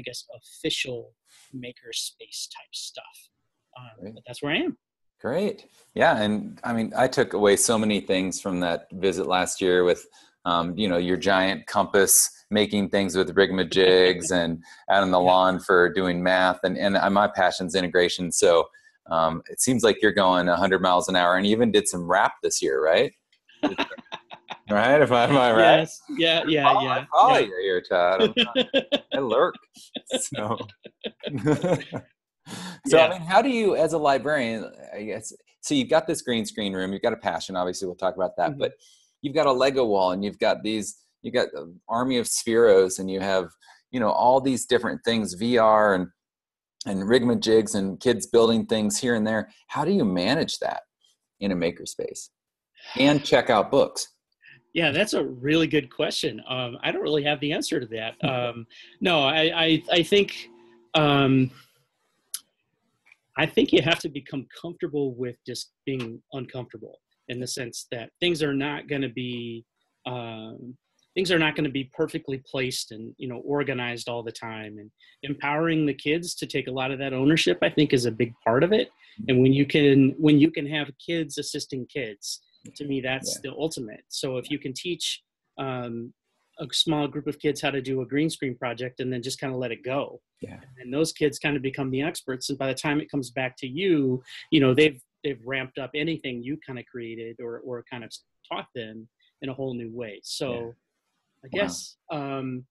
I guess, official makerspace type stuff. Um, but that's where I am. Great. Yeah. And I mean, I took away so many things from that visit last year with, um, you know, your giant compass making things with Rigamajigs and out on the yeah. lawn for doing math. And, and my passion's integration. So um, it seems like you're going 100 miles an hour and you even did some rap this year, right? right? If I, am I right? Yes. Yeah, yeah, oh, yeah. I follow yeah. you here, Todd. I lurk. So. so yeah. I mean, how do you, as a librarian, I guess, so you've got this green screen room, you've got a passion, obviously we'll talk about that, mm-hmm. but you've got a Lego wall and you've got these, you've got an army of Spheros and you have, you know, all these different things, VR and, and Rigamajigs and kids building things here and there. How do you manage that in a makerspace and check out books? Yeah, that's a really good question. Um, I don't really have the answer to that. Um, no, I, I, I think, um, I think you have to become comfortable with just being uncomfortable in the sense that things are not going to be um, things are not going to be perfectly placed and you know organized all the time and empowering the kids to take a lot of that ownership i think is a big part of it and when you can when you can have kids assisting kids to me that's yeah. the ultimate so if you can teach um, a small group of kids how to do a green screen project and then just kind of let it go. Yeah. And those kids kind of become the experts. And by the time it comes back to you, you know, they've they've ramped up anything you kind of created or or kind of taught them in a whole new way. So yeah. I guess wow. um,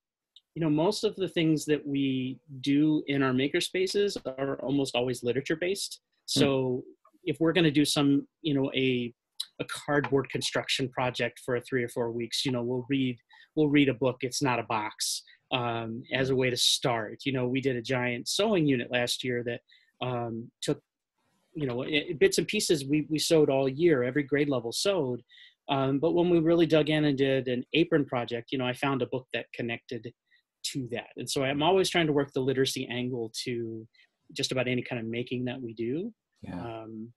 you know, most of the things that we do in our maker spaces are almost always literature based. Hmm. So if we're going to do some, you know, a a cardboard construction project for three or four weeks, you know, we'll read we'll read a book. It's not a box um, as a way to start. You know, we did a giant sewing unit last year that um, took, you know, bits and pieces we, we sewed all year, every grade level sewed. Um, but when we really dug in and did an apron project, you know, I found a book that connected to that. And so I'm always trying to work the literacy angle to just about any kind of making that we do. Yeah. Um,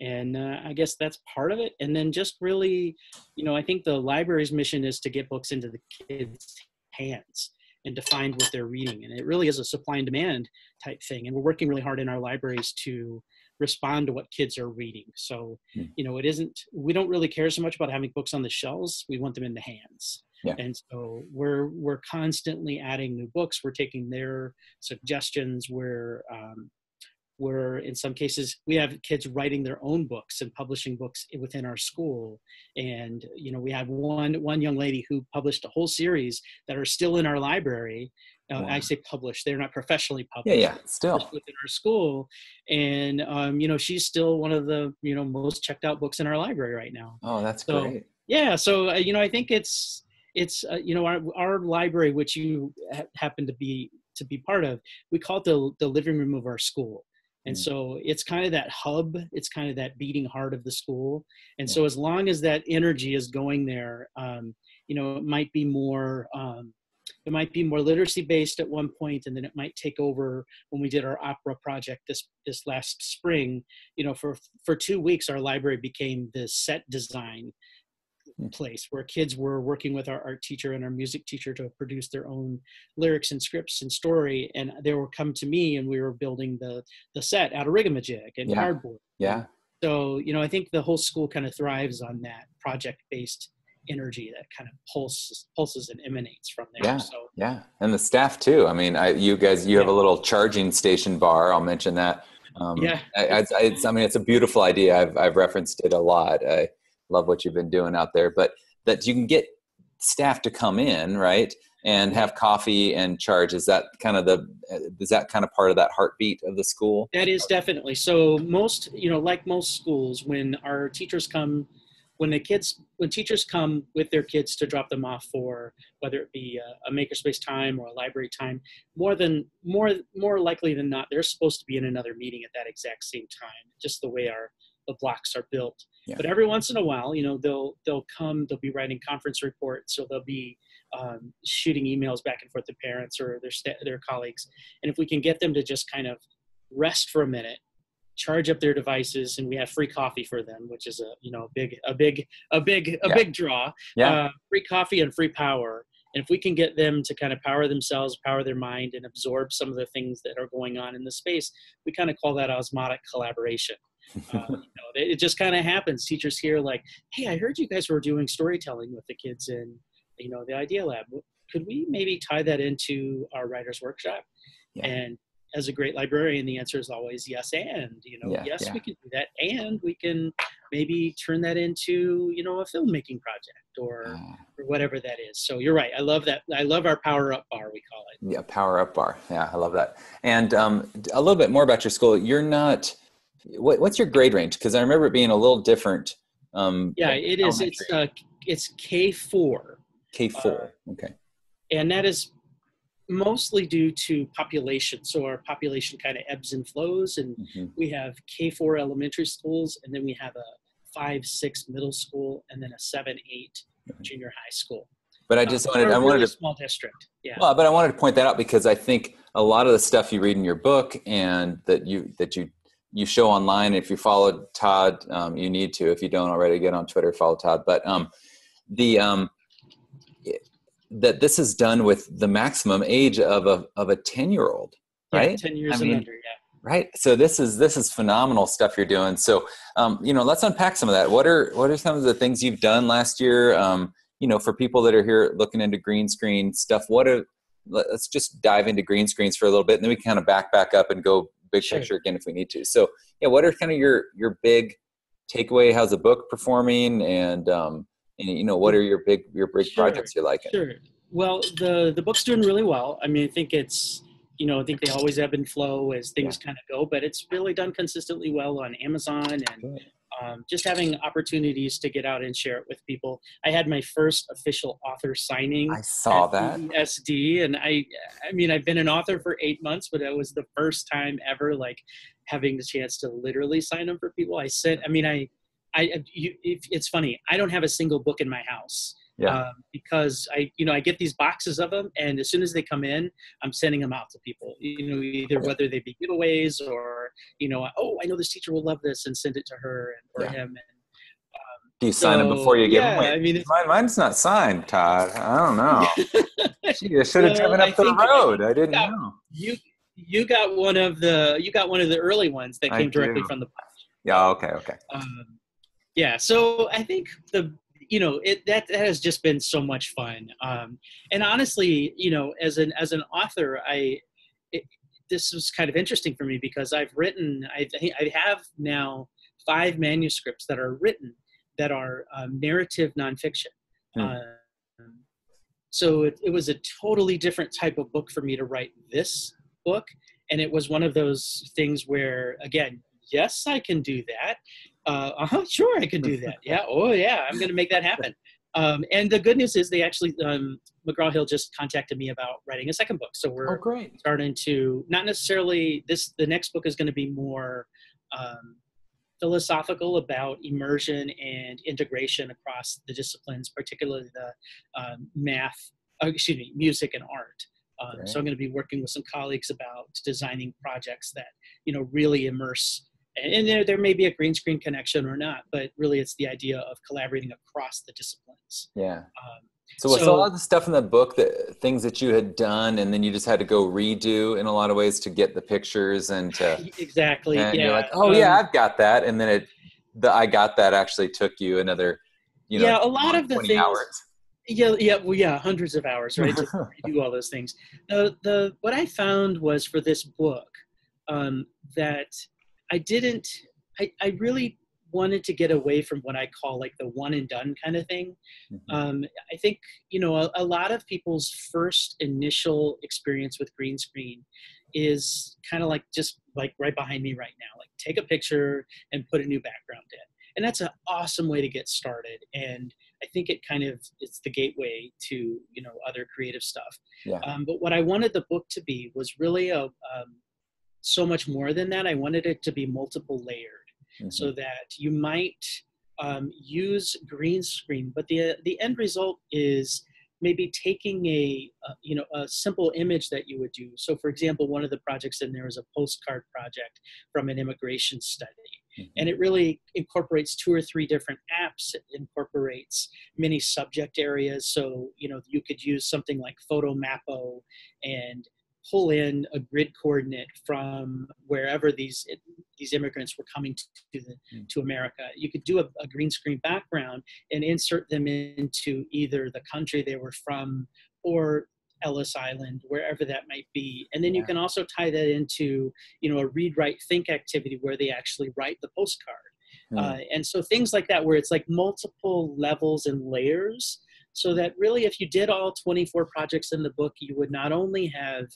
and uh, i guess that's part of it. And then just really you know i think the library's mission is to get books into the kids hands and to find what they're reading. And it really is a supply and demand type thing. And we're working really hard in our libraries to respond to what kids are reading. So mm. you know it isn't we don't really care so much about having books on the shelves. We want them in the hands. Yeah. and so we're we're constantly adding new books. We're taking their suggestions. We're um, where in some cases we have kids writing their own books and publishing books within our school and you know we have one one young lady who published a whole series that are still in our library uh, wow. I say published; they're not professionally published. Yeah, yeah, still within our school, and um, you know she's still one of the you know most checked out books in our library right now. Oh, that's so, great. Yeah, so uh, you know I think it's it's uh, you know our our library, which you ha- happen to be to be part of, we call it the the living room of our school and mm. so it's kind of that hub it's kind of that beating heart of the school. And so as long as that energy is going there um, you know it might be more um, it might be more literacy based at one point and then it might take over when we did our opera project this this last spring. You know for for two weeks our library became the set design place where kids were working with our art teacher and our music teacher to produce their own lyrics and scripts and story. And they were come to me and we were building the the set out of rigamajig and yeah. cardboard. Yeah. So you know i think the whole school kind of thrives on that project based energy that kind of pulses pulses and emanates from there yeah. so. Yeah. And the staff too. I mean I, you guys you yeah. have a little charging station bar. I'll mention that. Um, yeah. I, I, I, mean it's a beautiful idea. I've, I've referenced it a lot. I, love what you've been doing out there but that you can get staff to come in right and have coffee and charge. Is that kind of the uh, is that kind of part of that heartbeat of the school? That is definitely. So most you know like most schools when our teachers come when the kids when teachers come with their kids to drop them off for whether it be a, a makerspace time or a library time more than more more likely than not they're supposed to be in another meeting at that exact same time just the way our the blocks are built. Yeah. But every once in a while, you know, they'll they'll come. They'll be writing conference reports, so they'll be um, shooting emails back and forth to parents or their st- their colleagues. And if we can get them to just kind of rest for a minute, charge up their devices, and we have free coffee for them, which is a you know a big a big a big a yeah. big draw. Yeah. Uh, free coffee and free power. And if we can get them to kind of power themselves, power their mind, and absorb some of the things that are going on in the space, we kind of call that osmotic collaboration. Uh, you know, it just kind of happens. Teachers hear like, "Hey, I heard you guys were doing storytelling with the kids in, you know, the Idea Lab. Could we maybe tie that into our writers' workshop?" Yeah. And as a great librarian, the answer is always yes and. You know, yeah, yes, yeah. we can do that, and we can maybe turn that into you know a filmmaking project or uh, or whatever that is. So you're right. I love that. I love our power up bar. We call it. Yeah, power up bar. Yeah, I love that. And um, a little bit more about your school. You're not. What, what's your grade range? Because I remember it being a little different. Um, yeah, it is. It's uh, it's K four. K four. Uh, okay. And that is mostly due to population. So our population kind of ebbs and flows, and mm-hmm. we have K4 elementary schools, and then we have a five, six middle school, and then a seven, eight mm-hmm. junior high school. But I just um, wanted, I wanted to small district. Yeah. Well, but I wanted to point that out because I think a lot of the stuff you read in your book and that you that you you show online. If you follow Todd, um, you need to. If you don't already, get on Twitter, follow Todd. But um, the um, that this is done with the maximum age of a of a 10 year old right yeah, 10 years I mean, under yeah right so this is this is phenomenal stuff you're doing so um, you know let's unpack some of that what are what are some of the things you've done last year um, you know for people that are here looking into green screen stuff what are let's just dive into green screens for a little bit and then we can kind of back back up and go big sure. picture again if we need to. So yeah what are kind of your your big takeaway? How's the book performing? And um, and you know what are your big your big sure, projects you're liking? sure. Well the the book's doing really well. I mean i think it's you know i think they always ebb and flow as things yeah. kind of go but it's really done consistently well on amazon and um, just having opportunities to get out and share it with people i had my first official author signing i saw that sd and i i mean i've been an author for eight months but it was the first time ever like having the chance to literally sign them for people i sent i mean i I, you, it's funny. I don't have a single book in my house. Yeah. Um, because I, you know, I get these boxes of them, and as soon as they come in, I'm sending them out to people. You know, either whether they be giveaways or, you know, oh, I know this teacher will love this, and send it to her and or yeah. him. And, um, Do you sign so, them before you give yeah, them? I mean, Mine, mine's not signed, Todd. I don't know. Gee, I should have driven up the road. I didn't got, know. You you got one of the you got one of the early ones that came directly from the. Yeah. Okay. Okay. Um, yeah so i think the you know it that, that has just been so much fun. Um, and honestly you know as an as an author i it, this was kind of interesting for me because i've written i, I have now five manuscripts that are written that are um, narrative nonfiction. Hmm. um, so it, it was a totally different type of book for me to write this book. And it was one of those things where again yes i can do that uh, uh-huh, sure, I can do that. Yeah, oh yeah, I'm going to make that happen. Um, and the good news is they actually um, McGraw Hill just contacted me about writing a second book. So we're oh, great. starting to not necessarily this. The next book is going to be more um, philosophical about immersion and integration across the disciplines, particularly the um, math, uh, excuse me, music and art. Um, so I'm going to be working with some colleagues about designing projects that you know really immerse and there, there may be a green screen connection or not, but really it's the idea of collaborating across the disciplines. Yeah. Um, so, so, so a lot of the stuff in the book, that things that you had done, and then you just had to go redo in a lot of ways to get the pictures and to exactly. And yeah. you're like, oh um, yeah, I've got that, and then it, the I got that actually took you another, you know, yeah, a lot of the things. Hours. Yeah, yeah, well, yeah, hundreds of hours, right, to do all those things. The the what I found was for this book um, that I didn't, I, I really wanted to get away from what I call like the one and done kind of thing. Mm-hmm. Um, I think, you know, a, a, lot of people's first initial experience with green screen is kind of like just like right behind me right now, like take a picture and put a new background in. And that's an awesome way to get started. And I think it kind of, it's the gateway to, you know, other creative stuff. Yeah. Um, but what I wanted the book to be was really a, um, so much more than that. I wanted it to be multiple layered mm-hmm. so that you might um, use green screen, but the the end result is maybe taking a, a, you know a simple image that you would do. So, for example, one of the projects in there is a postcard project from an immigration study, mm-hmm. and it really incorporates two or three different apps. It incorporates many subject areas, so you know you could use something like PhotoMapo and pull in a grid coordinate from wherever these these immigrants were coming to the, mm. to America. You could do a, a, green screen background and insert them into either the country they were from or Ellis Island, wherever that might be. And then yeah. you can also tie that into, you know, a read, write, think activity where they actually write the postcard. Mm. Uh, and so things like that, where it's like multiple levels and layers, so that really, if you did all 24 projects in the book, you would not only have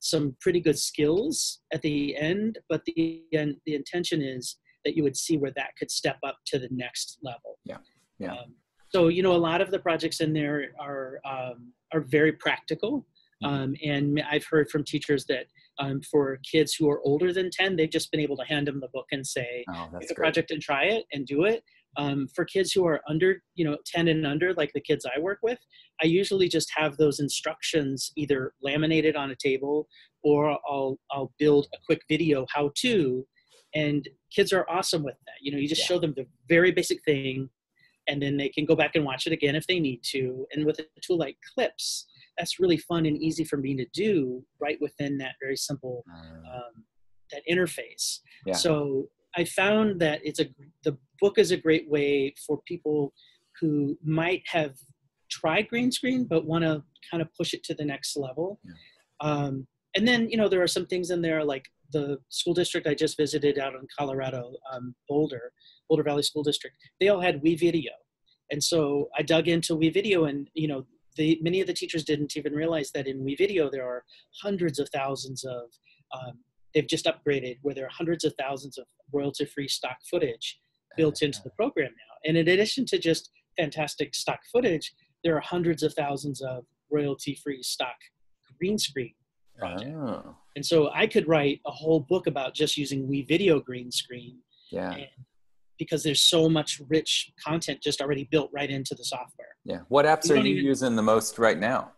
some pretty good skills at the end, but the the intention is that you would see where that could step up to the next level. Yeah, yeah. Um, so you know, a lot of the projects in there are um, are very practical, mm-hmm. um, and I've heard from teachers that um, for kids who are older than 10 they've just been able to hand them the book and say oh, the project and try it and do it um, for kids who are under you know 10 and under like the kids i work with i usually just have those instructions either laminated on a table or i'll i'll build a quick video how to and kids are awesome with that you know you just yeah. show them the very basic thing and then they can go back and watch it again if they need to and with a tool like clips that's really fun and easy for me to do right within that very simple mm. um, that interface yeah. so i found that it's a the book is a great way for people who might have tried green screen but want to kind of push it to the next level yeah. um, and then you know there are some things in there like the school district i just visited out in colorado um, boulder boulder valley school district they all had WeVideo and so i dug into WeVideo and you know the, many of the teachers didn't even realize that in WeVideo there are hundreds of thousands of um, they've just upgraded where there are hundreds of thousands of royalty free stock footage built into the program now and in addition to just fantastic stock footage there are hundreds of thousands of royalty free stock green screen project. Oh. And so I could write a whole book about just using WeVideo green screen. Yeah. because there's so much rich content just already built right into the software. Yeah. What apps you are you even, using the most right now?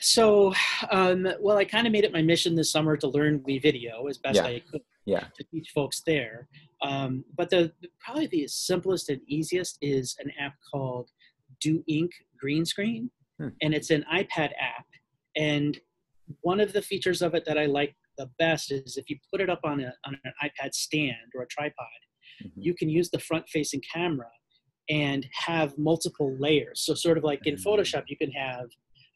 So, um, well, I kind of made it my mission this summer to learn video as best yeah. I could yeah. to teach folks there. Um, but the probably the simplest and easiest is an app called Do Ink Green Screen, hmm. and it's an iPad app. And one of the features of it that I like the best is if you put it up on, a, on an iPad stand or a tripod, mm-hmm. you can use the front facing camera and have multiple layers. So, sort of like in mm. Photoshop, you can have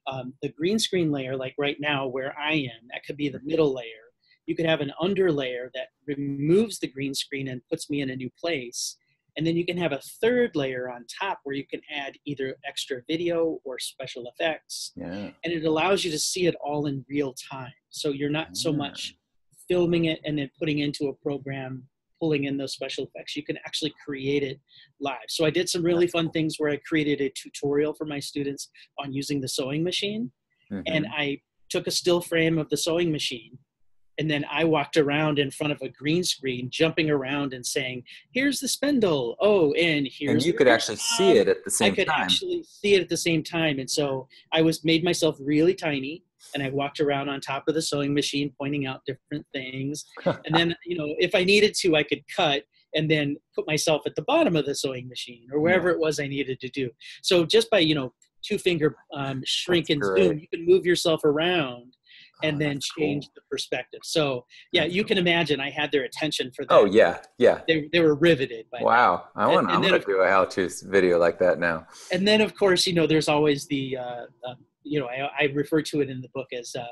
um, the green screen layer, like right now where I am, that could be the middle layer. You could have an under layer that removes the green screen and puts me in a new place. And then you can have a third layer on top where you can add either extra video or special effects. Yeah. And it allows you to see it all in real time. So you're not so much filming it and then putting into a program, pulling in those special effects. You can actually create it live. So I did some really fun things where I created a tutorial for my students on using the sewing machine. Mm-hmm. And I took a still frame of the sewing machine and then I walked around in front of a green screen, jumping around and saying, "Here's the spindle." Oh, and here's. And you could actually see it at the same time. I could time. actually see it at the same time, and so I was made myself really tiny, and I walked around on top of the sewing machine, pointing out different things. and then, you know, if I needed to, I could cut and then put myself at the bottom of the sewing machine or wherever yeah. it was I needed to do. So just by you know two finger um, shrink That's and great. zoom, you can move yourself around and oh, then change cool. the perspective. So yeah, you can imagine I had their attention for that. Oh yeah, yeah. They, they were riveted. By wow, that. I want. To do a how-to video like that now. And then of course, you know, there's always the, uh, uh, you know, I, I, refer to it in the book as uh,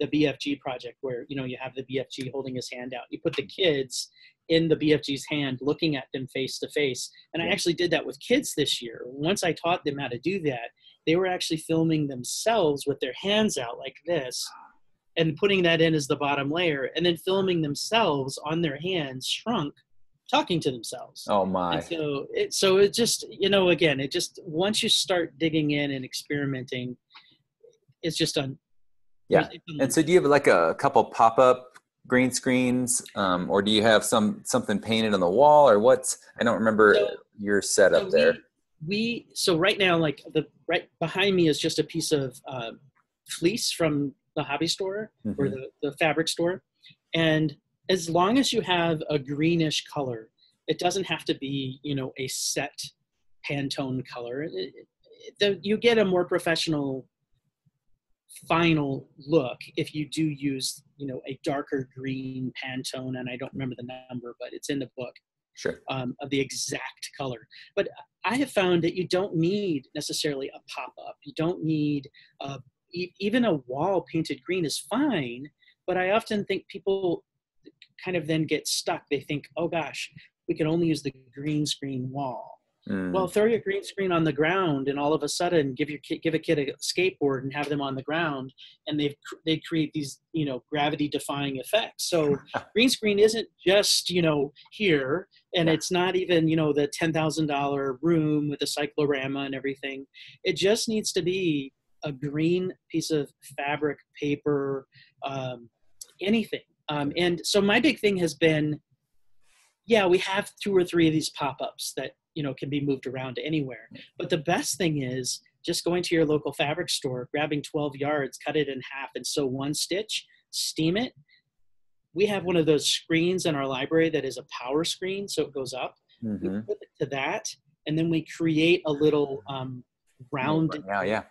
the BFG project, where you know you have the BFG holding his hand out. You put the kids in the BFG's hand, looking at them face to face. And I actually did that with kids this year. Once I taught them how to do that, they were actually filming themselves with their hands out like this and putting that in as the bottom layer and then filming themselves on their hands shrunk talking to themselves oh my and so it so it just you know again it just once you start digging in and experimenting it's just on yeah and so do you have like a couple pop-up green screens um, or do you have some something painted on the wall or what's i don't remember so, your setup so there we, we, so right now like the right behind me is just a piece of uh, fleece from the hobby store mm-hmm. or the, the fabric store. And as long as you have a greenish color, it doesn't have to be you know a set pantone color it, it, the, you get a more professional final look if you do use you know a darker green pantone and i don't remember the number but it's in the book sure. um, of the exact color. But i have found that you don't need necessarily a pop-up. You don't need uh, e- even a wall painted green is fine but i often think people kind of then get stuck. They think oh gosh we can only use the green screen wall Mm. well, throw your green screen on the ground, and all of a sudden, give your kid, give a kid a skateboard and have them on the ground, and they they create these you know gravity defying effects. So green screen isn't just you know here, and Yeah. it's not even you know the ten thousand dollar room with a cyclorama and everything. It just needs to be a green piece of fabric, paper, um, anything. Um, and so my big thing has been, yeah, we have two or three of these pop-ups that you know can be moved around anywhere. But the best thing is just going to your local fabric store, grabbing 12 yards, cut it in half, and sew one stitch, steam it. We have one of those screens in our library that is a power screen, so it goes up. We Mhm. put it to that, and then we create a little um, round Yeah, yeah.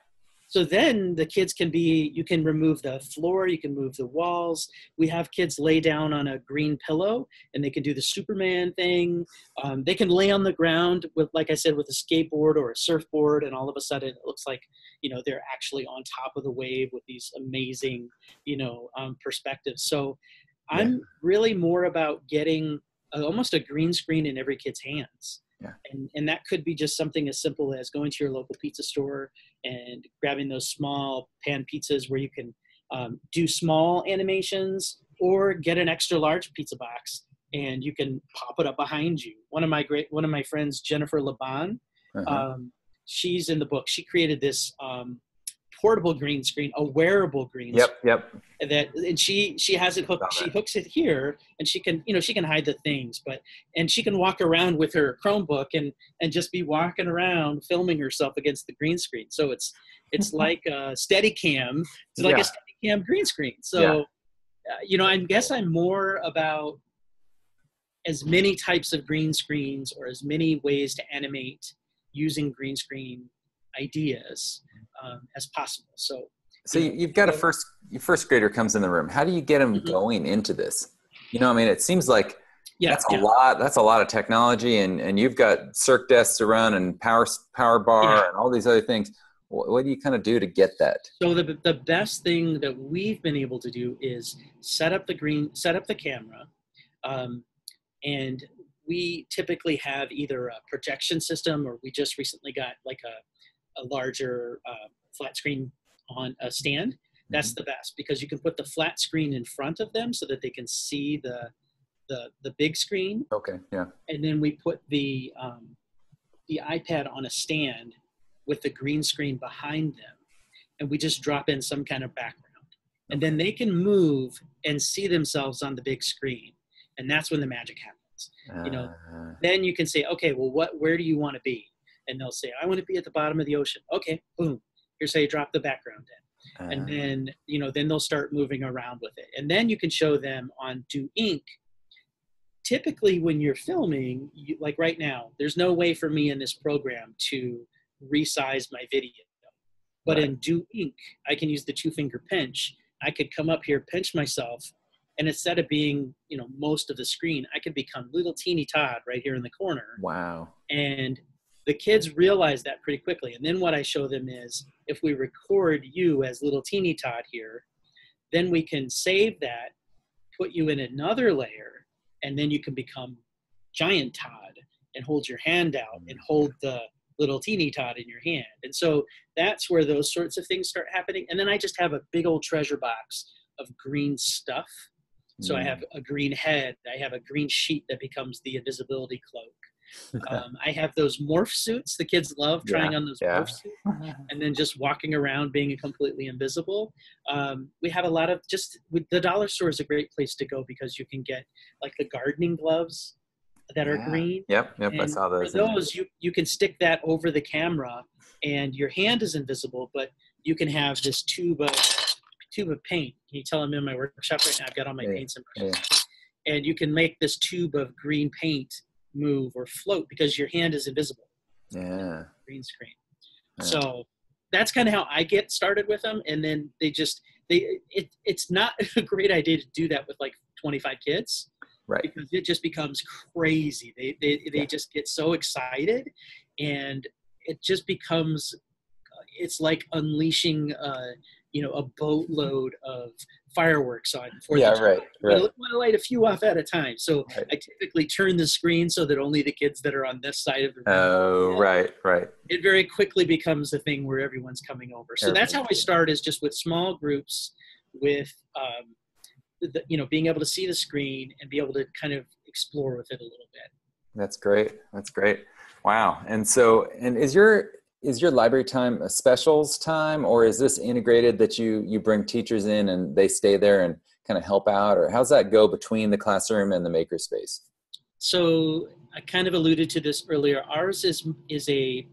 So then the kids can be you can remove the floor you can move the walls. We have kids lay down on a green pillow and they can do the superman thing. Um, they can lay on the ground with like i said with a skateboard or a surfboard and all of a sudden it looks like you know they're actually on top of the wave with these amazing you know um, perspectives. So i'm really more about getting almost a green screen in every kid's hands Yeah. and, and that could be just something as simple as going to your local pizza store and grabbing those small pan pizzas where you can um, do small animations or get an extra large pizza box and you can pop it up behind you. One of my great, one of my friends, Jennifer Laban, Uh-huh. um, she's in the book. She created this um, portable green screen, a wearable green yep, yep. screen that, and she she has it hooked. She it. hooks it here, and she can you know she can hide the things, but and she can walk around with her Chromebook and and just be walking around filming herself against the green screen. So it's it's like a steady cam. It's like Yeah. a steady cam green screen. So Yeah. uh, you know, I guess I'm more about as many types of green screens or as many ways to animate using green screen ideas um, as possible. So So you- you've got a first your first grader comes in the room. How do you get him Mhm. going into this? You know, I mean, it seems like yeah, that's a yeah. lot. That's a lot of technology, and and you've got circ desks to run and power power bar Yeah. and all these other things. What, what do you kind of do to get that? So the the best thing that we've been able to do is set up the green, set up the camera, um, and we typically have either a projection system or we just recently got like a, a larger uh, flat screen on a stand. That's the best because you can put the flat screen in front of them so that they can see the the the big screen Okay, yeah. and then we put the um, the iPad on a stand with the green screen behind them, and we just drop in some kind of background, and then they can move and see themselves on the big screen, and that's when the magic happens. You know, Uh, Then you can say, okay, well, what where do you want to be? And they'll say, I want to be at the bottom of the ocean. Okay, boom. Here's how you drop the background in and uh, then you know then they'll start moving around with it and then you can show them on do ink typically when you're filming you, like right now there's no way for me in this program to resize my video but Right. in do ink i can use the two finger pinch i could come up here pinch myself and instead of being you know most of the screen i could become little teeny todd right here in the corner wow. and the kids realize that pretty quickly. And then what I show them is if we record you as little teeny Todd here, then we can save that, put you in another layer, and then you can become giant Todd and hold your hand out and hold the little teeny Todd in your hand. And so that's where those sorts of things start happening. And then I just have a big old treasure box of green stuff. So I Mm. have a green head. I have a green sheet that becomes the invisibility cloak. Um, I have those morph suits. The kids love trying on those yeah. morph suits and then just walking around being completely invisible. Um, we have a lot of just with the dollar store is a great place to go because you can get like the gardening gloves that are Yeah. green. Yep, yep. I saw those. For those, you you can stick that over the camera, and your hand is invisible, but you can have this tube of tube of paint. Can you tell I'm in my workshop right now? I've got all my Yeah, paints and yeah. brushes, and you can make this tube of green paint move or float because your hand is invisible. Yeah. Green screen. Yeah. So that's kind of how I get started with them, and then they just they it it's not a great idea to do that with like 25 kids Right. because it just becomes crazy. They they they Yeah. just get so excited, and it just becomes it's like unleashing uh, you know a boatload of fireworks on Fourth Yeah. Right. I Right. want to light a few off at a time. So Right. I typically turn the screen so that only the kids that are on this side of the room. Oh, Yeah. right. Right. It very quickly becomes a thing where everyone's coming over. So that's how I start is just with small groups, with um, the, you know being able to see the screen and be able to kind of explore with it a little bit. That's great. That's great. Wow. And so, and is your is your library time a specials time, or is this integrated that you you bring teachers in and they stay there and kind of help out, or how's that go between the classroom and the makerspace? So I kind of alluded to this earlier. Ours is is a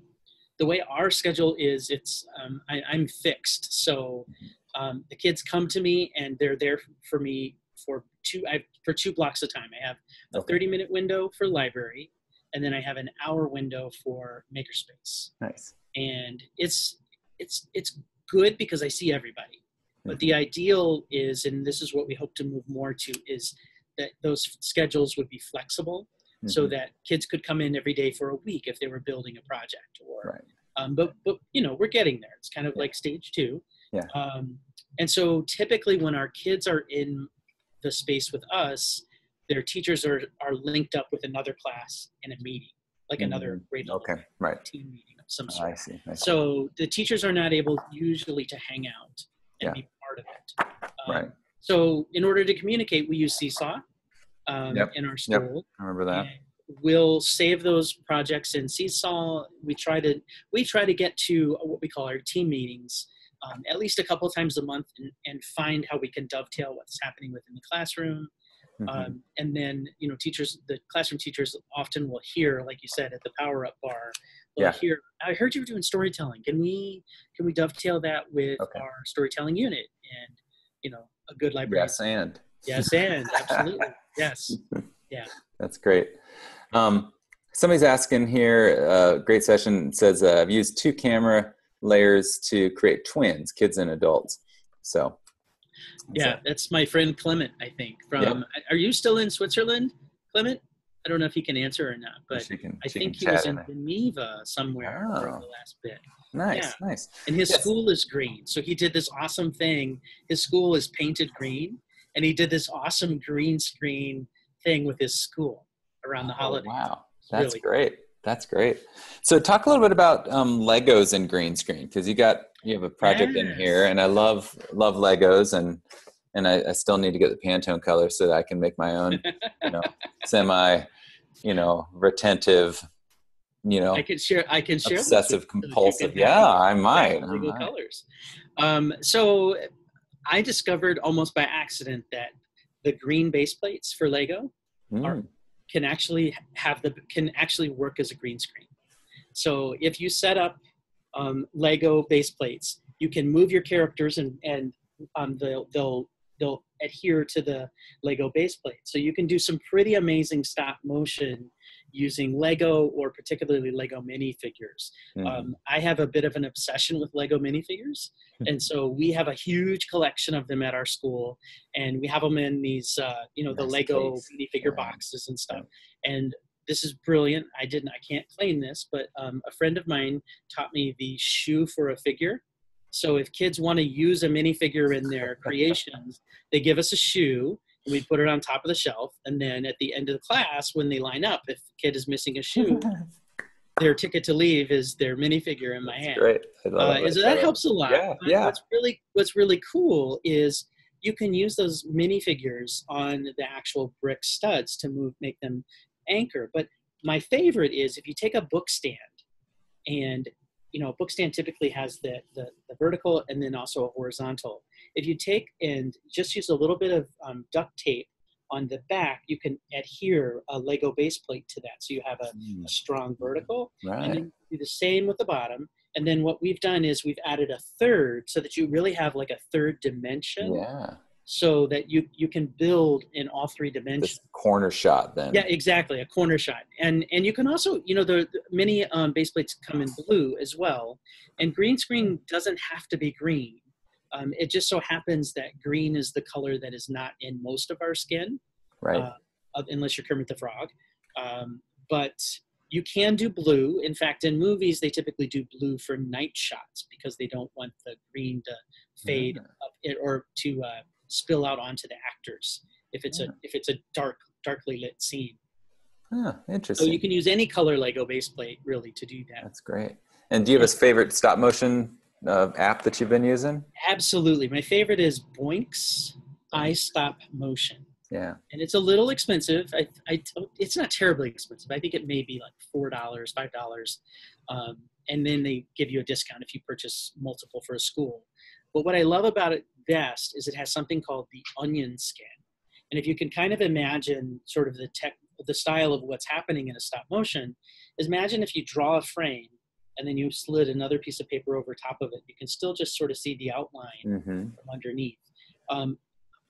the way our schedule is. It's um, I, I'm fixed. So um, the kids come to me and they're there for me for two I, for two blocks of time. I have a Okay. 30 minute window for library, and then I have an hour window for makerspace. Nice. And it's it's it's good because I see everybody. But the ideal is, and this is what we hope to move more to, is that those schedules would be flexible so Mhm. that kids could come in every day for a week if they were building a project or Right. um, but but you know we're getting there it's kind of Yeah. like stage two Yeah. um, and so typically when our kids are in the space with us their teachers are are linked up with another class in a meeting like another Mhm. grade level Okay. Right. team meeting of some I see. I see. so the teachers are not able usually to hang out and Yeah. be part of it Um, Right. so in order to communicate we use seesaw um, Yep. in our school. Yep. I remember that. we'll save those projects in Seesaw. We try to we try to get to what we call our team meetings um, at least a couple times a month and, and find how we can dovetail what's happening within the classroom. Mhm. Um, and then you know teachers, the classroom teachers often will hear, like you said, at the power up bar. Yeah. hear. I heard you were doing storytelling. Can we can we dovetail that with Okay. our storytelling unit? And you know, a good librarian. yes, and Yes, and absolutely yes. Yeah. That's great. Um, somebody's asking here. Uh, great session says uh, I've used two camera layers to create twins, kids and adults. So Yeah, that's my friend Clement, I think. From Yeah. are you still in Switzerland, Clement? I don't know if he can answer or not, but she can, I think he was chat in. Geneva somewhere for Oh. the last bit. Nice, yeah. nice. And his Yes. school is green. So he did this awesome thing. His school is painted green, and he did this awesome green screen thing with his school around the Oh, holidays. wow, that's really great. That's great. So talk a little bit about um, Legos and green screen because you got you have a project in here, and I love love Legos and and I, I still need to get the Pantone color so that I can make my own you know semi you know retentive you know I can share. I can share. obsessive so compulsive. Yeah, I might. I might. colors. Um, so I discovered almost by accident that the green base plates for Lego Mm, can actually have the can actually work as a green screen. So if you set up um, Lego base plates, you can move your characters and and um, they'll they'll they'll adhere to the Lego base plate. So you can do some pretty amazing stop motion using Lego or particularly Lego minifigures. mm. Um, I have a bit of an obsession with Lego minifigures, Hmm. and so we have a huge collection of them at our school, and we have them in these, uh, you know, the Lego case. minifigure Yeah. boxes and stuff. And this is brilliant. I didn't, I can't claim this, but um, a friend of mine taught me the shoe for a figure. So if kids want to use a minifigure in their creations, they give us a shoe. And we put it on top of the shelf, and then at the end of the class, when they line up, if a kid is missing a shoe, their ticket to leave is their minifigure in my That's hand. great. I love Uh, it. so that helps a lot. Yeah, yeah. What's really what's really cool is you can use those minifigures on the actual brick studs to move make them anchor. But my favorite is if you take a book stand and you know a book stand typically has the, the, the vertical and then also a horizontal. If you take and just use a little bit of um, duct tape on the back, you can adhere a Lego base plate to that. So you have a, a strong vertical and right. then do the same with the bottom. And then what we've done is we've added a third so that you really have like a third dimension Yeah. So that you you can build in all three dimensions. This corner shot, then. Yeah, exactly, a corner shot, and and you can also, you know, the, the many um, base plates come in blue as well, and green screen doesn't have to be green. Um, it just so happens that green is the color that is not in most of our skin, Right. uh, unless you're Kermit the Frog. Um, but you can do blue. In fact, in movies, they typically do blue for night shots because they don't want the green to fade Ah. up it, or to uh, spill out onto the actors if it's Yeah. a if it's a dark darkly lit scene. Ah, interesting. So you can use any color Lego base plate really to do that. That's great. And do you have a favorite stop motion uh, app that you've been using? Absolutely, my favorite is Boinks I Stop Motion. Yeah. and it's a little expensive. I, I, it's not terribly expensive. I think it may be like four dollars, five dollars, um, and then they give you a discount if you purchase multiple for a school. But what I love about it best is it has something called the onion skin, and if you can kind of imagine sort of the tech, the style of what's happening in a stop motion, is imagine if you draw a frame and then you slid another piece of paper over top of it, you can still just sort of see the outline hmm from underneath. Um,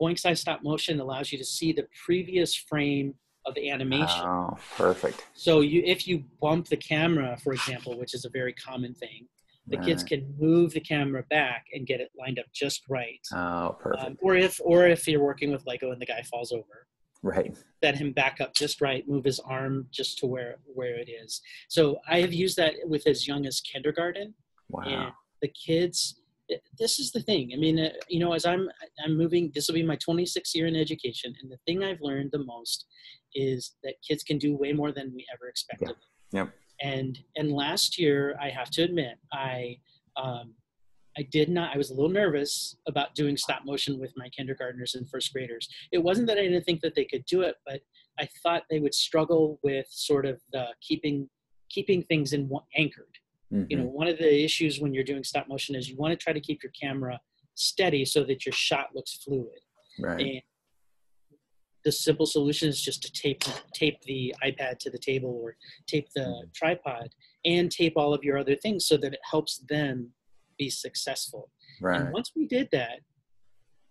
Boinx iStopMotion allows you to see the previous frame of the animation. Oh, perfect. So you, if you bump the camera, for example, which is a very common thing, the kids can move the camera back and get it lined up just right. Oh, perfect. Um, or if, or if you're working with Lego and the guy falls over, right. set him back up just right, move his arm just to where where it is. So I have used that with as young as kindergarten Wow. and the kids this is the thing i mean uh, you know as i'm i'm moving this will be my 26th year in education and the thing i've learned the most is that kids can do way more than we ever expected of. Yep. And and last year i have to admit i um i did not i was a little nervous about doing stop motion with my kindergartners and first graders it wasn't that i didn't think that they could do it but i thought they would struggle with sort of the keeping keeping things in one, anchored you know Mhm. one of the issues when you're doing stop motion is you want to try to keep your camera steady so that your shot looks fluid right. and the simple solution is just to tape tape the ipad to the table or tape the Mhm. tripod and tape all of your other things so that it helps them be successful Right. and once we did that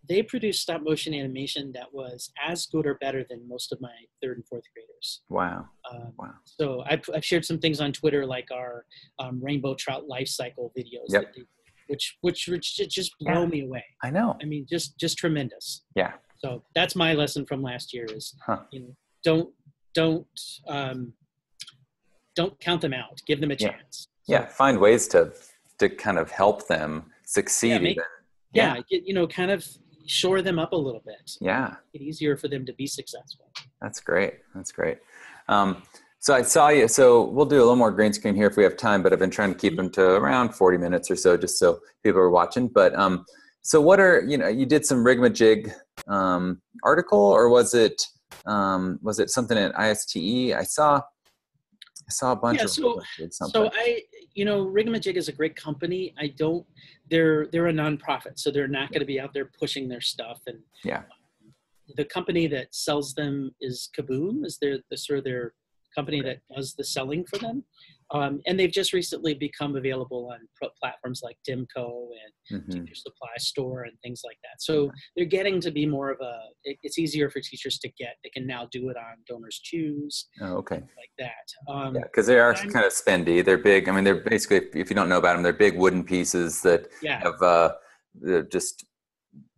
they produced stop motion animation that was as good or better than most of my third and fourth graders Wow. um, Wow. so I've, I've shared some things on Twitter, like our um, rainbow trout life cycle videos, Yep. that they, which which which just blow Yeah. me away. I know. I mean, just just tremendous. Yeah. So that's my lesson from last year: is Huh. you know, don't don't um, don't count them out. Give them a Yeah. chance. Yeah. Find ways to to kind of help them succeed. Yeah, make-. Yeah, get, you know, kind of shore them up a little bit. Yeah. Make it easier for them to be successful. That's great. That's great. Um, so I saw you. So we'll do a little more green screen here if we have time, but I've been trying to keep them to around 40 minutes or so, just so people are watching. But um, so what are you know? You did some Rigamajig um, article, or was it um, was it something at ISTE? I saw I saw a bunch Yeah, of so- Rigamajig something. So I, you know, Rigamajig is a great company. I don't. They're they're a nonprofit, so they're not going to be out there pushing their stuff. And Yeah. the company that sells them is Kaboom. Is their the sort of their company that does the selling for them. Um, and they've just recently become available on platforms like Demco and Mhm. Teacher Supply Store and things like that. So they're getting to be more of a. It, it's easier for teachers to get. They can now do it on Donors Choose, Oh, okay. like that. Um, Yeah, because they are I'm- kind of spendy. They're big. I mean, they're basically, if you don't know about them, they're big wooden pieces that yeah. have uh, they're just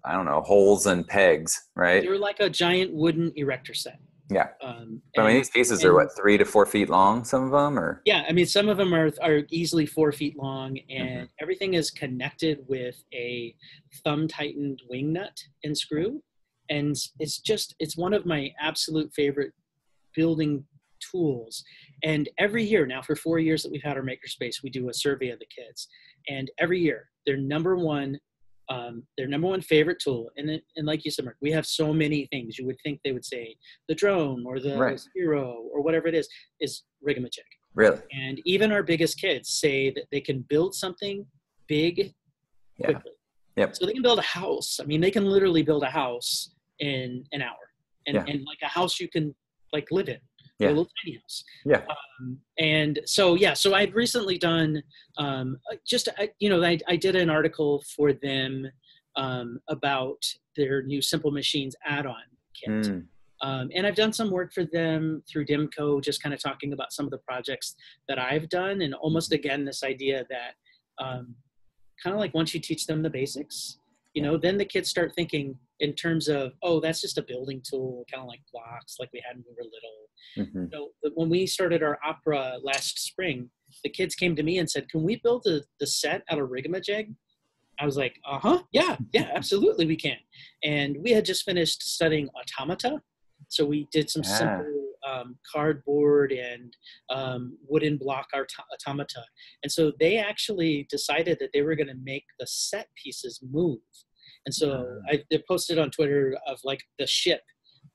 I don't know holes and pegs, right? They're like a giant wooden erector set. Yeah. Um, I mean, and- these pieces are what three to four feet long. Some of them, or yeah, I mean, some of them are are easily four feet long, Mm-hmm. and everything is connected with a thumb tightened wing nut and screw, and it's just it's one of my absolute favorite building tools. And every year now, for four years that we've had our makerspace, we do a survey of the kids, and every year their number one. Um, their number one favorite tool, and it, and like you said, Mark, we have so many things. You would think they would say the drone or the Right. Sphero or whatever it is is Rigamajig. really? And even our biggest kids say that they can build something big Yeah. quickly. Yep. So they can build a house. I mean, they can literally build a house in an hour, and Yeah. and like a house you can like live in, Yeah. little tiny house. Yeah. Um, and so yeah, so I've recently done um, just I, you know I I did an article for them. um, about their new Simple Machines add-on kit. Mm. Um, and I've done some work for them through DEMCO, just kind of talking about some of the projects that I've done, and almost mm-hmm. again this idea that um, kind of like once you teach them the basics, you know, then the kids start thinking in terms of, oh, that's just a building tool, kind of like blocks, like we had when we were little. Mm-hmm. So when we started our opera last spring, the kids came to me and said, "Can we build the, the set out of Rigamajig?" I was like, "Uh huh, yeah, yeah, absolutely, we can." And we had just finished studying automata, so we did some yeah. simple um, cardboard and um, wooden block automata. And so they actually decided that they were going to make the set pieces move. And so I posted on Twitter of like the ship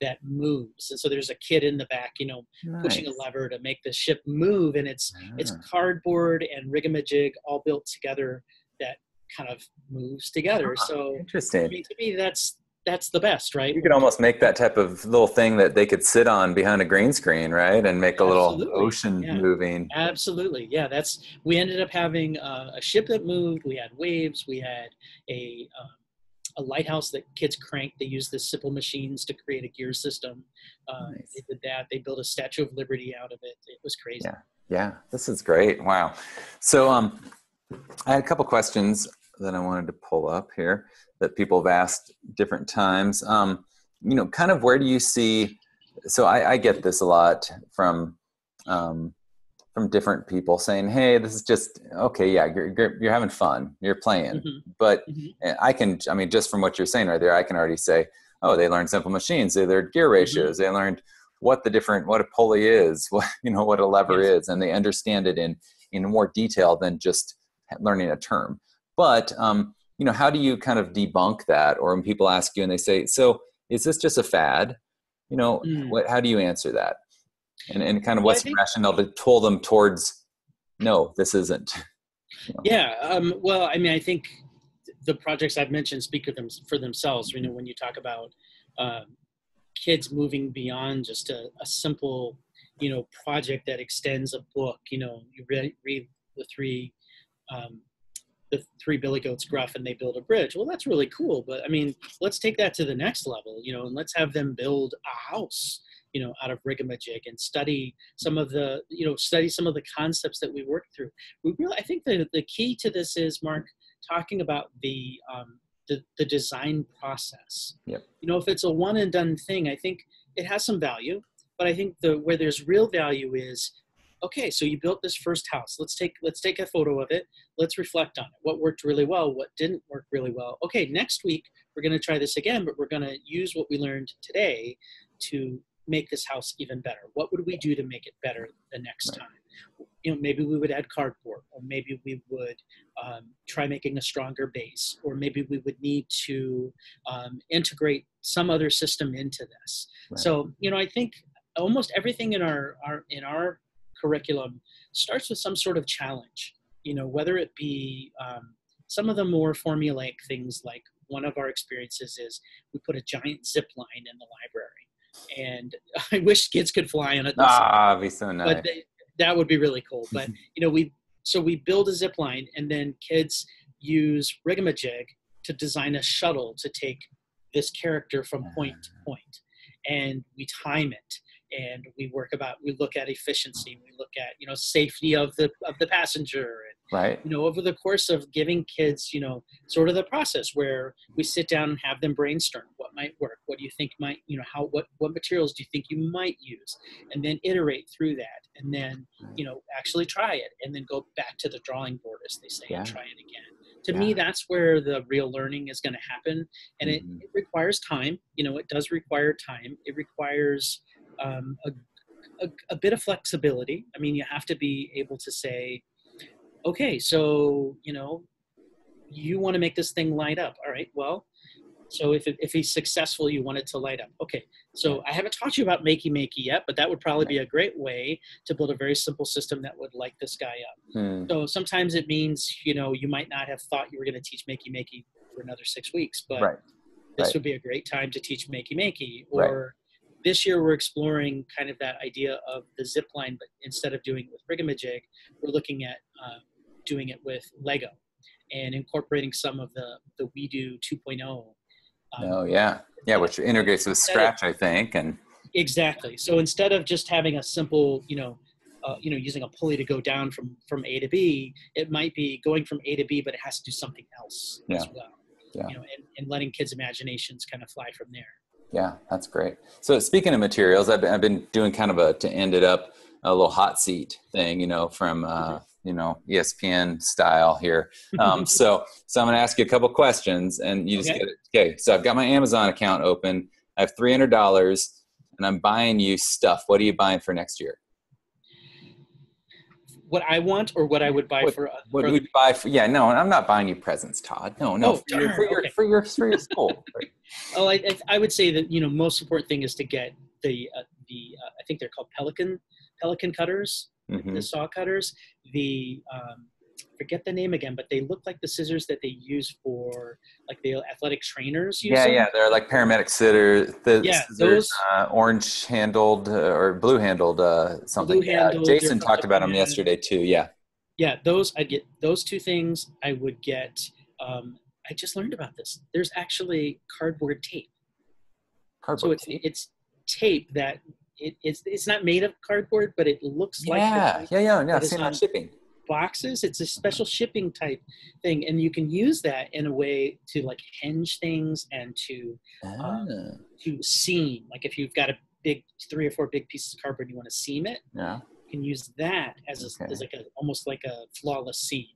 that moves. And so there's a kid in the back, you know, nice. pushing a lever to make the ship move. And it's it's cardboard and rigamajig all built together that kind of moves together. Oh, so interesting. I mean, to me, that's that's the best, right? You could almost make that type of little thing that they could sit on behind a green screen, right, and make a Absolutely. little ocean yeah. moving. Absolutely, yeah. That's we ended up having uh, a ship that moved. We had waves. We had a um, a lighthouse that kids crank. They use the simple machines to create a gear system. Uh, nice. They did that. They built a Statue of Liberty out of it. It was crazy. Yeah, yeah. This is great. Wow. So, um, I had a couple questions that I wanted to pull up here that people have asked different times. Um, you know, kind of where do you see? So I, I get this a lot from um, from different people saying, "Hey, this is just okay. Yeah, you're you're, you're having fun. You're playing." Mm-hmm. But mm-hmm. I can, I mean, just from what you're saying right there, I can already say, "Oh, they learned simple machines. They learned gear mm-hmm. ratios. Mm-hmm. They learned what the different what a pulley is, what you know, what a lever yes. is, and they understand it in in more detail than just learning a term." But um, you know, how do you kind of debunk that? Or when people ask you and they say, "So is this just a fad?" You know, mm. what? How do you answer that? And and kind of what's well, think, rationale to pull them towards? No, this isn't. You know? Yeah. Um, well, I mean, I think the projects I've mentioned speak for, them, for themselves. You know, when you talk about um, kids moving beyond just a, a, simple, you know, project that extends a book. You know, you read, read the three um, the three billy goats gruff and they build a bridge well that's really cool but i mean let's take that to the next level you know and let's have them build a house you know out of rigamajig and study some of the you know study some of the concepts that we worked through. We really i think the, the key to this is mark talking about the um, the, the design process. Yep. you know if it's a one and done thing i think it has some value but i think the where there's real value is okay so you built this first house. Let's take let's take a photo of it. Let's reflect on it. What worked really well what didn't work really well. Okay next week we're going to try this again but we're going to use what we learned today to make this house even better what would we do to make it better the next right. time you know maybe we would add cardboard or maybe we would um, try making a stronger base or maybe we would need to um, integrate some other system into this right. so you know i think almost everything in our, our in our curriculum starts with some sort of challenge. You know, whether it be um, some of the more formulaic things like one of our experiences is we put a giant zip line in the library. And I wish kids could fly on it. Ah, be so nice. But they, that would be really cool. But you know, we so we build a zip line, and then kids use Rigamajig to design a shuttle to take this character from point to point, and we time it and we work about we look at efficiency we look at you know safety of the of the passenger right you know over the course of giving kids you know sort of the process where we sit down and have them brainstorm what might work what do you think might you know how what what materials do you think you might use and then iterate through that and then you know actually try it and then go back to the drawing board as they say yeah. and try it again to yeah. me that's where the real learning is going to happen and mm-hmm. it, it requires time you know it does require time it requires um, a, a, a, bit of flexibility. I mean, you have to be able to say, okay, so, you know, you want to make this thing light up. All right, well, so if, it, if he's successful, you want it to light up. Okay, so I haven't talked to you about Makey Makey yet, but that would probably be a great way to build a very simple system that would light this guy up. Hmm. So sometimes it means, you know, you might not have thought you were going to teach Makey Makey for another six weeks, but right. this right. would be a great time to teach Makey Makey or this year we're exploring kind of that idea of the zip line, but instead of doing it with Rigamajig, we're looking at uh, doing it with Lego. and incorporating some of the the WeDo 2.0. Um, oh yeah, yeah, which integrates with Scratch, I think, and exactly. So instead of just having a simple, you know, uh, you know, using a pulley to go down from from A to B, it might be going from A to B, but it has to do something else yeah. as well. Yeah. You know, and, and letting kids' imaginations kind of fly from there. Yeah, that's great. So speaking of materials, I've been, I've been doing kind of a to end it up a little hot seat thing, you know, from uh, you know ESPN style here. Um, so so I'm going to ask you a couple questions, and you just okay. get it. Okay, so I've got my Amazon account open. I have three hundred dollars, and I'm buying you stuff. What are you buying for next year? What I want, or what I would buy what, for? What would you buy for? Yeah, no, I'm not buying you presents, Todd. No, no, oh, for, your, for, your, for your for your school. oh, I, I would say that you know most important thing is to get the uh, the uh, I think they're called Pelican Pelican cutters, mm-hmm. the saw cutters. The um, forget the name again, but they look like the scissors that they use for like the athletic trainers. yeah, them. yeah, they're like paramedic scissors. The yeah, scissors, those uh, orange handled uh, or blue handled uh, something. Blue yeah, Jason talked about them yesterday too. Yeah. Yeah, those I'd get those two things. I would get. Um, I just learned about this. There's actually cardboard tape. Cardboard so it's, tape. It's tape that it, it's it's not made of cardboard, but it looks yeah, like yeah, yeah, yeah, yeah. Same on shipping boxes. It's a special shipping type thing, and you can use that in a way to like hinge things and to um, ah. um, to seam. Like if you've got a big three or four big pieces of cardboard, and you want to seam it. Yeah. You can use that as a, okay. as like a almost like a flawless seam.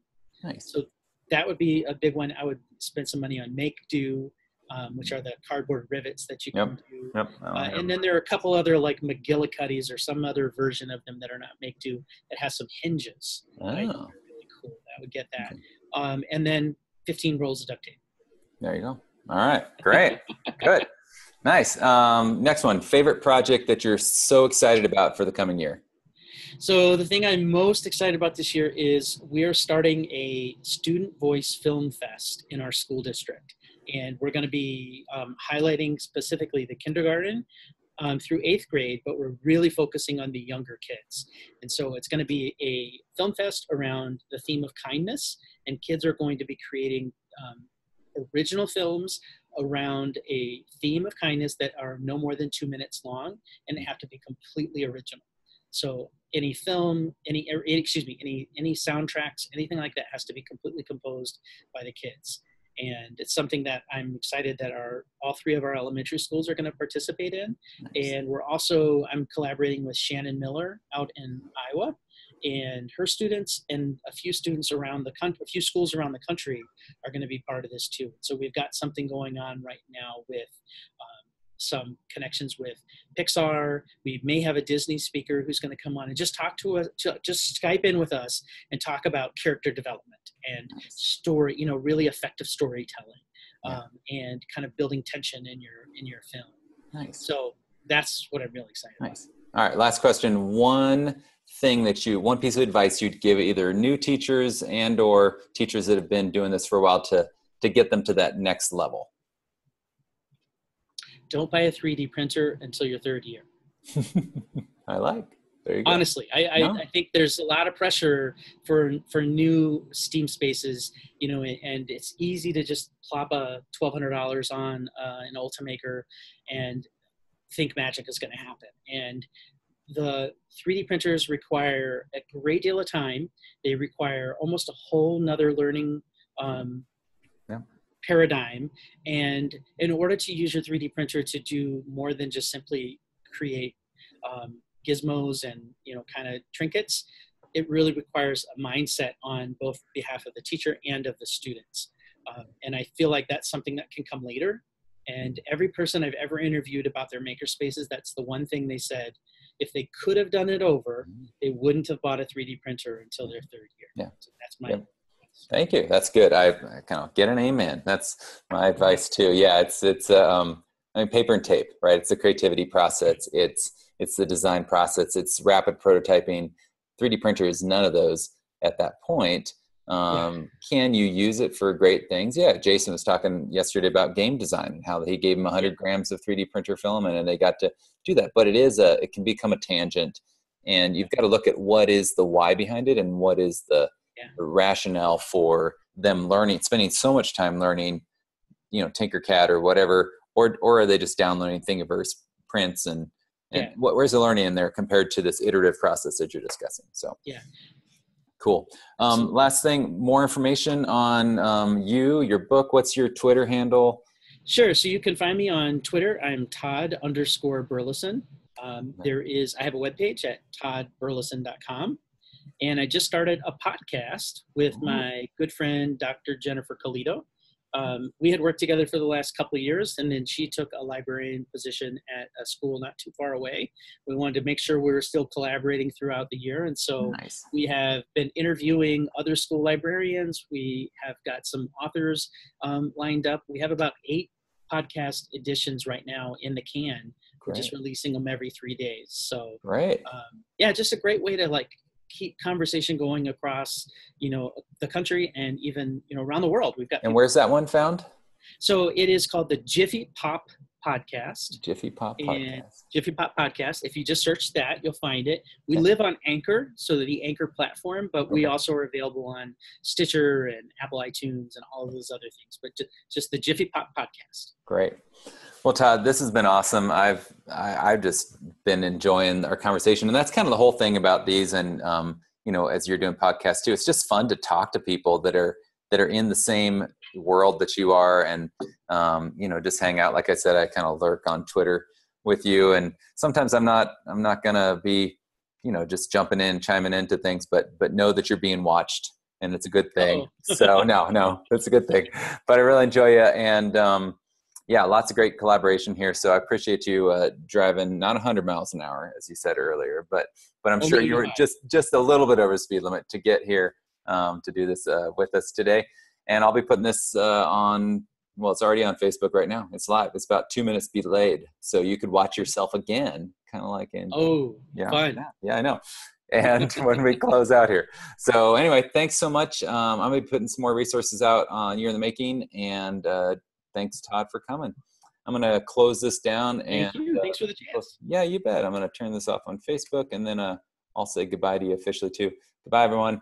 Nice. So that would be a big one. I would spend some money on make do um, which are the cardboard rivets that you can yep. do. Yep. Uh, and then there are a couple other like McGillicuddies or some other version of them that are not Makedo that has some hinges. Oh. Right? Really cool. I would get that. Okay. Um, and then 15 rolls of duct tape. There you go. All right. Great. Good. Nice. Um, next one. Favorite project that you're so excited about for the coming year? So the thing I'm most excited about this year is we are starting a student voice film fest in our school district and we're going to be um, highlighting specifically the kindergarten um, through eighth grade, but we're really focusing on the younger kids. And so it's going to be a film fest around the theme of kindness, and kids are going to be creating um, original films around a theme of kindness that are no more than two minutes long, and they have to be completely original. So any film, any er, excuse me, any any soundtracks, anything like that has to be completely composed by the kids and it's something that I'm excited that our all three of our elementary schools are going to participate in. Nice. And we're also I'm collaborating with Shannon Miller out in Iowa, and her students and a few students around the country, a few schools around the country are going to be part of this too. So we've got something going on right now with. Um, some connections with Pixar. We may have a Disney speaker who's going to come on and just talk to us, just Skype in with us and talk about character development and story, you know, really effective storytelling yeah. um, and kind of building tension in your in your film. Nice. So that's what I'm really excited. Nice. About. All right. Last question. One thing that you, one piece of advice you'd give either new teachers and or teachers that have been doing this for a while to to get them to that next level don't buy a 3D printer until your third year. I like. Honestly, I, I, no. I, think there's a lot of pressure for for new Steam spaces, you know, and it's easy to just plop a twelve hundred dollars on uh, an Ultimaker and think magic is going to happen. And the 3D printers require a great deal of time. They require almost a whole nother learning um, paradigm. And in order to use your 3D printer to do more than just simply create um, gizmos and you know kind of trinkets, it really requires a mindset on both behalf of the teacher and of the students. Um, and I feel like that's something that can come later. And every person I've ever interviewed about their maker spaces, that's the one thing they said. If they could have done it over, mm-hmm. they wouldn't have bought a 3D printer until their third year. Yeah. So that's my Thank you. That's good. I, I kind of get an amen. That's my advice too. Yeah, it's it's um, I mean paper and tape, right? It's the creativity process. It's it's the design process. It's rapid prototyping. 3D printer is none of those at that point. Um, yeah. Can you use it for great things? Yeah. Jason was talking yesterday about game design how he gave him 100 grams of 3D printer filament and they got to do that. But it is a it can become a tangent, and you've got to look at what is the why behind it and what is the yeah. rationale for them learning, spending so much time learning, you know, Tinkercad or whatever, or or are they just downloading Thingiverse prints and and Yeah. what, where's the learning in there compared to this iterative process that you're discussing? So Yeah. cool. Um, last thing, more information on um, you, your book. What's your Twitter handle? Sure. So you can find me on Twitter. I'm Todd underscore Burleson. Um, there is, I have a webpage at toddburleson.com. And I just started a podcast with my good friend, Dr. Jennifer Colito. Um, we had worked together for the last couple of years, and then she took a librarian position at a school not too far away. We wanted to make sure we were still collaborating throughout the year. And so Nice. we have been interviewing other school librarians. We have got some authors um, lined up. We have about eight podcast editions right now in the can. We're just releasing them every three days. So Great. um, yeah, just a great way to like keep conversation going across you know the country and even you know around the world. We've got And where's that one found? so it is called the Jiffy Pop Podcast. Jiffy Pop Podcast. Jiffy Pop Podcast. If you just search that, you'll find it. We live on Anchor, so the Anchor platform, but we Okay. also are available on Stitcher and Apple iTunes and all of those other things. But just the Jiffy Pop Podcast. Great. Well, Todd, this has been awesome. I've I, I've just been enjoying our conversation, and that's kind of the whole thing about these. And um, you know, as you're doing podcasts too, it's just fun to talk to people that are that are in the same world that you are, and um, you know, just hang out. Like I said, I kind of lurk on Twitter with you, and sometimes I'm not I'm not gonna be you know just jumping in, chiming into things, but but know that you're being watched, and it's a good thing. Uh-oh. so no, no, that's a good thing. But I really enjoy you, and um, yeah, lots of great collaboration here. So I appreciate you uh, driving not 100 miles an hour, as you said earlier, but but I'm Oh, sure you were just just a little bit over speed limit to get here um, to do this uh, with us today. And I'll be putting this uh, on. Well, it's already on Facebook right now. It's live. It's about two minutes delayed, so you could watch yourself again, kind of like in Oh, yeah, fun. yeah, yeah, I know. And when we close out here. So anyway, thanks so much. Um, I'm gonna be putting some more resources out on Year in the Making, and uh, thanks Todd for coming. I'm gonna close this down and Thank you. uh, Thanks for the chance. yeah, you bet. I'm gonna turn this off on Facebook, and then uh, I'll say goodbye to you officially too. Goodbye, everyone.